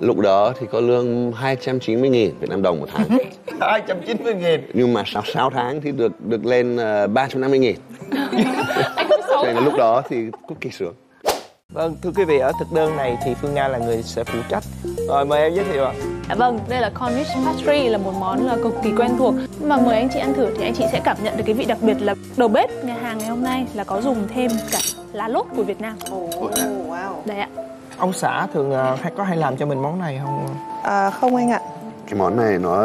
Lúc đó thì có lương 290 nghìn Việt Nam đồng một tháng. 290 nghìn. Nhưng mà sau 6 tháng thì được được lên uh, 350 nghìn. Cho nên là lúc đó thì cực kỳ sướng Vâng, thưa quý vị, ở thực đơn này thì Phương Nga là người sẽ phụ trách. Rồi, mời em giới thiệu ạ. À, vâng, đây là cornish pastry là một món là cực kỳ quen thuộc. Mà mời anh chị ăn thử thì anh chị sẽ cảm nhận được cái vị đặc biệt là đầu bếp nhà hàng ngày hôm nay là có dùng thêm cả lá lốt của Việt Nam. Ồ, wow. Đây ạ. Ông xã thường ờ, hay có hay làm cho mình món này không? À, không anh ạ. Cái món này nó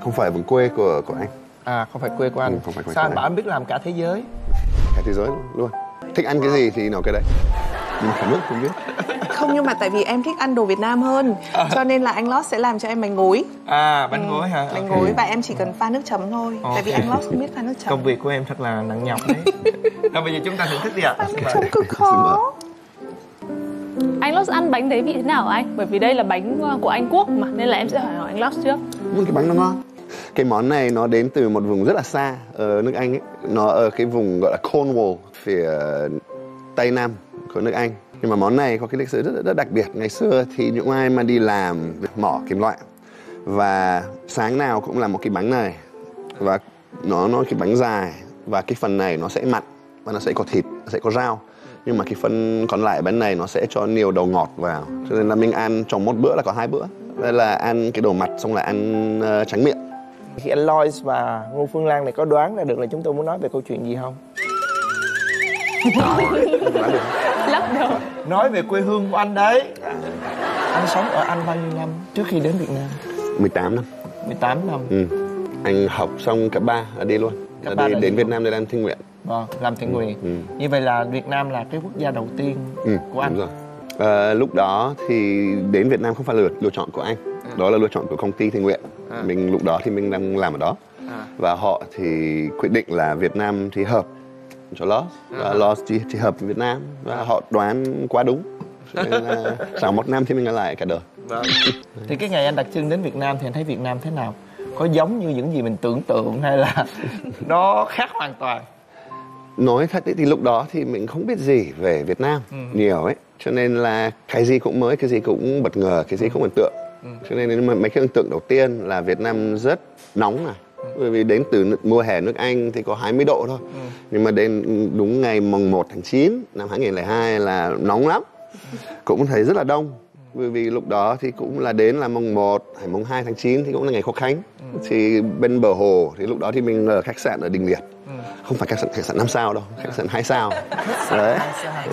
không phải vùng quê của của anh. À, không phải quê của anh. Ừ, không phải quê Sao của anh bảo anh biết làm cả thế giới? Cả thế giới luôn Thích ăn cái gì thì nấu cái đấy. Nhưng mà cả nước không biết. Không nhưng mà tại vì em thích ăn đồ Việt Nam hơn Cho nên là anh Lót sẽ làm cho em bánh gối. À, bánh gối hả? Bánh Ok. gối và em chỉ cần pha nước chấm thôi Tại vì anh Lót không biết pha nước chấm. Công việc của em thật là nặng nhọc đấy. Rồi bây giờ chúng ta thưởng thức đi ạ. Không cực khó anh Lost ăn bánh đấy vị thế nào anh? Bởi vì đây là bánh ờ, của Anh Quốc mà nên là em sẽ hỏi hỏi anh Lost trước. Nhưng cái bánh nó ngon. Cái món này nó đến từ một vùng rất là xa ở nước Anh ấy. Nó ở cái vùng gọi là Cornwall phía ờ, tây nam của nước Anh. Nhưng mà món này có cái lịch sử rất, rất đặc biệt. Ngày xưa thì những ai mà đi làm mỏ kim loại và sáng nào cũng làm một cái bánh này và nó nó cái bánh dài và cái phần này nó sẽ mặn và nó sẽ có thịt nó sẽ có rau nhưng mà cái phần còn lại bánh này nó sẽ cho nhiều đầu ngọt vào cho nên là mình ăn trong một bữa là có hai bữa đây là ăn cái đồ mặt xong là ăn ờ, trắng miệng Khi anh Lois và Ngô Phương Lan này có đoán ra được là chúng tôi muốn nói về câu chuyện gì không? Đoán được đầu. Nói về quê hương của anh đấy Anh sống ở Anh bao nhiêu năm trước khi đến Việt Nam? 18 năm 18 năm ừ. anh học xong cấp 3 là đi luôn Cấp đi là đến Việt. Nam để làm thiện nguyện Vâng, làm thiện nguyện ừ. Như vậy là Việt Nam là cái quốc gia đầu tiên Ừ, của anh đúng rồi. Ờ, lúc đó thì đến Việt Nam không phải là lựa, lựa chọn của anh đó là lựa chọn của công ty thiện nguyện À. mình lúc đó thì mình đang làm ở đó À. và họ thì quyết định là Việt Nam thì hợp cho Los À. và Los thì, thì hợp với Việt Nam và họ đoán quá đúng Cho nên là sau một năm thì mình ở lại cả đời Vâng. Thì cái ngày anh đặt chân đến Việt Nam thì anh thấy Việt Nam thế nào? Có giống như những gì mình tưởng tượng hay là nó khác hoàn toàn? Nói thật ấy, thì lúc đó thì mình không biết gì về Việt Nam Ừ. nhiều ấy. Cho nên là cái gì cũng mới cái gì cũng bất ngờ cái gì cũng ấn tượng. Ừ. cho nên là mấy cái ấn tượng đầu tiên là Việt Nam rất nóng này Ừ. bởi vì đến từ mùa hè nước Anh thì có 20 độ thôi. Nhưng mà đến đúng ngày mùng 1 tháng 9 năm 2002 là nóng lắm. Cũng thấy rất là đông bởi vì lúc đó thì cũng là đến là mùng 1 hay mùng 2 tháng 9 thì cũng là ngày quốc khánh. Thì bên bờ hồ thì lúc đó thì mình ở khách sạn ở Đình Liệt. Không phải khách sạn khách sạn 5 sao đâu khách sạn 2 sao. Đấy,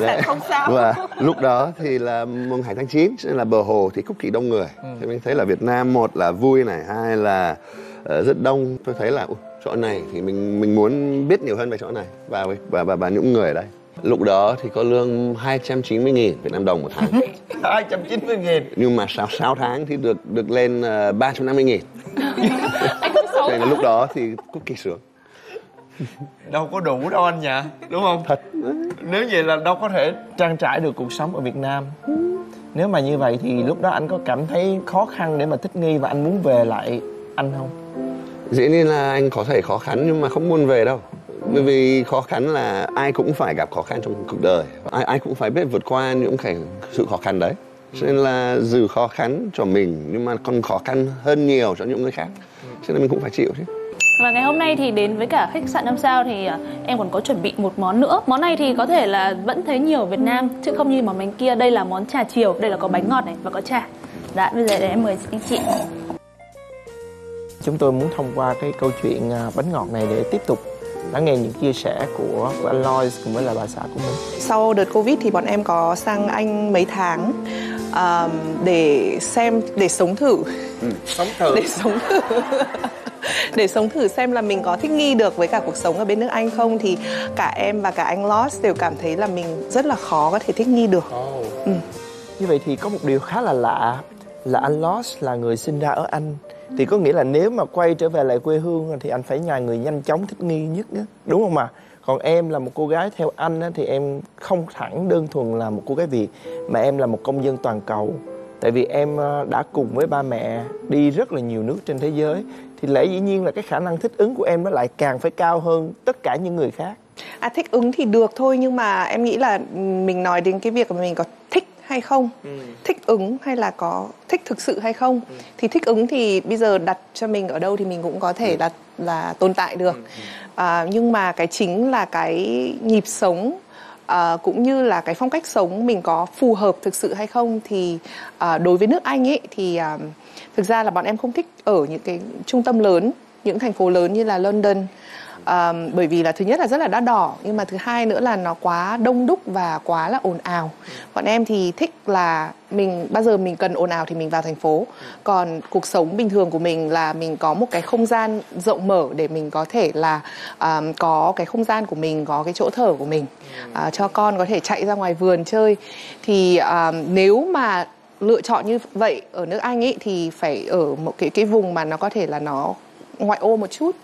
đấy. không sao. và lúc đó thì là mùng 2 tháng 9 cho nên là bờ hồ thì cực kỳ đông người. Thì mình thấy là Việt Nam một là vui này hai là ờ, rất đông. Tôi thấy là "Ui, chỗ này thì mình mình muốn biết nhiều hơn về chỗ này và và và, và những người ở đây lúc đó thì có lương 290 nghìn Việt Nam đồng một tháng. 290 nghìn. Nhưng mà sau 6 tháng thì được được lên uh, 350 nghìn. Nên là lúc đó thì cực kỳ sướng Đâu có đủ đâu anh nhỉ Đúng không? thật. Nếu vậy là đâu có thể trang trải được cuộc sống ở Việt Nam. Nếu mà như vậy thì lúc đó anh có cảm thấy khó khăn để mà thích nghi và anh muốn về lại anh không? dĩ nhiên là anh có thể khó khăn nhưng mà không muốn về đâu bởi vì khó khăn là ai cũng phải gặp khó khăn trong cuộc đời ai ai cũng phải biết vượt qua những cái sự khó khăn đấy cho nên là dù khó khăn cho mình nhưng mà còn khó khăn hơn nhiều cho những người khác cho nên mình cũng phải chịu chứ Và ngày hôm nay thì đến với cả khách sạn năm sao thì à, em còn có chuẩn bị một món nữa. Món này thì có thể là vẫn thấy nhiều ở Việt Nam chứ không như món bánh kia. Đây là món trà chiều, đây là có bánh ngọt này và có trà. Dạ, bây giờ để em mời anh chị. Chúng tôi muốn thông qua cái câu chuyện à, bánh ngọt này để tiếp tục lắng nghe những chia sẻ của, của anh Lois cùng với là bà xã của mình. Sau đợt Covid thì bọn em có sang Anh mấy tháng um, để xem để sống thử. Sống thử. Để sống thử. Để sống thử xem là mình có thích nghi được với cả cuộc sống ở bên nước Anh không. Thì cả em và cả anh Lost đều cảm thấy là mình rất là khó có thể thích nghi được. Ừ. Như vậy thì có một điều khá là lạ là anh Lost là người sinh ra ở Anh thì có nghĩa là nếu mà quay trở về lại quê hương thì anh phải nhà người nhanh chóng thích nghi nhất á, đúng không ạ? Còn em là một cô gái theo anh á, thì em không thẳng đơn thuần là một cô gái Việt mà em là một công dân toàn cầu. Tại vì em ờ, đã cùng với ba mẹ đi rất là nhiều nước trên thế giới thì lẽ dĩ nhiên là cái khả năng thích ứng của em nó lại càng phải cao hơn tất cả những người khác. À thích ứng thì được thôi nhưng mà em nghĩ là mình nói đến cái việc mà mình có thích hay không ừ. thích ứng hay là có thích thực sự hay không ừ. thì thích ứng thì bây giờ đặt cho mình ở đâu thì mình cũng có thể ừ. là là tồn tại được ừ. à, nhưng mà cái chính là cái nhịp sống à, cũng như là cái phong cách sống mình có phù hợp thực sự hay không thì à, đối với nước Anh ấy thì à, thực ra là bọn em không thích ở những cái trung tâm lớn những thành phố lớn như là London um, bởi vì là thứ nhất là rất là đắt đỏ nhưng mà thứ hai nữa là nó quá đông đúc và quá là ồn ào. Bọn em thì thích là mình bao giờ mình cần ồn ào thì mình vào thành phố. Còn cuộc sống bình thường của mình là mình có một cái không gian rộng mở để mình có thể là um, có cái không gian của mình có cái chỗ thở của mình. Uh, cho con có thể chạy ra ngoài vườn chơi. Thì um, nếu mà lựa chọn như vậy ở nước Anh ấy thì phải ở một cái cái vùng mà nó có thể là nó ngoại ô một chút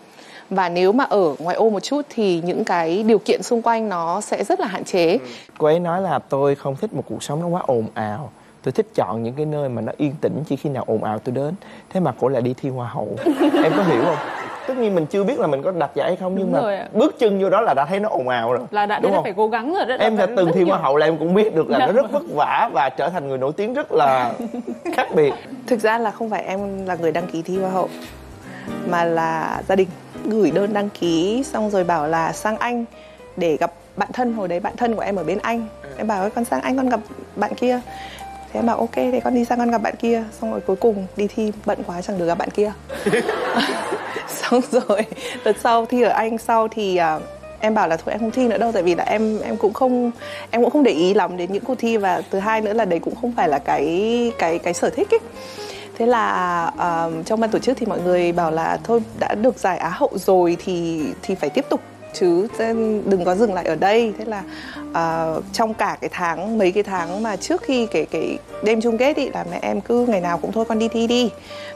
và nếu mà ở ngoại ô một chút thì những cái điều kiện xung quanh nó sẽ rất là hạn chế. Ừ. Cô ấy nói là tôi không thích một cuộc sống nó quá ồn ào. Tôi thích chọn những cái nơi mà nó yên tĩnh chỉ khi nào ồn ào tôi đến. Thế mà cổ lại đi thi hoa hậu. Em có hiểu không? Tất nhiên mình chưa biết là mình có đặt giải hay không nhưng Đúng mà bước chân vô đó là đã thấy nó ồn ào rồi. Là đã Đúng không? phải cố gắng rồi đó em đã từng thi hoa hậu là em cũng biết được là nó rất vất vả và trở thành người nổi tiếng rất là khác biệt. Thực ra là không phải em là người đăng ký thi hoa hậu mà là gia đình gửi đơn đăng ký xong rồi bảo là sang Anh để gặp bạn thân hồi đấy bạn thân của em ở bên Anh. Ừ. em bảo con sang Anh con gặp bạn kia. Thế em bảo ok thì con đi sang con gặp bạn kia. Xong rồi cuối cùng đi thi bận quá chẳng được gặp bạn kia. Xong rồi đợt sau thi ở Anh sau thì uh, em bảo là thôi em không thi nữa đâu tại vì là em em cũng không em cũng không để ý lắm đến những cuộc thi. Và thứ hai nữa là đấy cũng không phải là cái cái cái sở thích ấy thế là uh, trong ban tổ chức thì mọi người bảo là thôi đã được giải á hậu rồi thì thì phải tiếp tục chứ đừng có dừng lại ở đây. Thế là uh, trong cả cái tháng mấy cái tháng mà trước khi cái cái đêm chung kết ý là mẹ em cứ ngày nào cũng thôi con đi thi đi.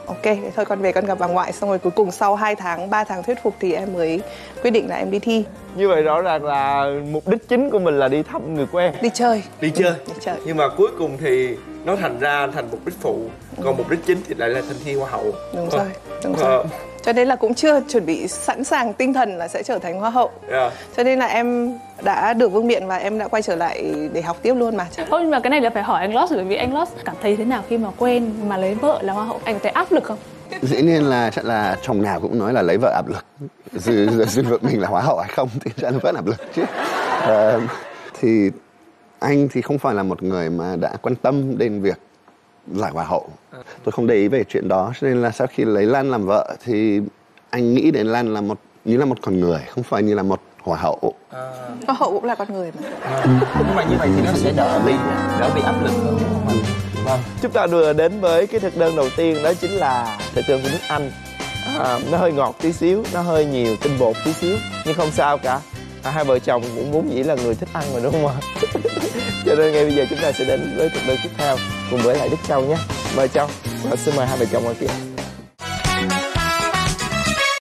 Ok thôi con về con gặp bà ngoại xong rồi cuối cùng sau 2 tháng 3 tháng thuyết phục thì em mới quyết định là em đi thi. Như vậy rõ ràng là mục đích chính của mình là đi thăm người quen. Đi chơi. Đi chơi, đi chơi. nhưng mà cuối cùng thì nó thành ra thành mục đích phụ. Còn mục đích chính thì lại là thành thi hoa hậu. Đúng rồi đúng rồi. ờ. Cho nên là cũng chưa chuẩn bị sẵn sàng tinh thần là sẽ trở thành hoa hậu. Yeah. cho nên là em đã được vương miện và em đã quay trở lại để học tiếp luôn mà. Thôi nhưng mà cái này là phải hỏi anh Lost bởi vì anh Lost cảm thấy thế nào khi mà quen mà lấy vợ là hoa hậu? Anh thấy áp lực không? Dĩ nhiên là chắc là chồng nào cũng nói là lấy vợ áp lực. Dù, dù vợ mình là hoa hậu hay không thì chắc là vẫn áp lực chứ. Uh, thì anh thì không phải là một người mà đã quan tâm đến việc giải hoa hậu. Tôi không để ý về chuyện đó cho nên là sau khi lấy lan làm vợ thì anh nghĩ đến lan là một như là một con người không phải như là một hoa hậu. À. hậu cũng là con người mà. À. nhưng mà như vậy thì nó sẽ đỡ bị đỡ bị áp lực hơn vâng. Chúng ta vừa đến với cái thực đơn đầu tiên đó chính là thực đơn của nước anh. À, nó hơi ngọt tí xíu nó hơi nhiều tinh bột tí xíu nhưng không sao cả à, hai vợ chồng cũng muốn dĩ là người thích ăn mà đúng không ạ? Cho nên ngay bây giờ chúng ta sẽ đến với thực đơn tiếp theo cùng với lại đức châu nhé. Mời châu và xin mời hai vợ chồng ngồi kia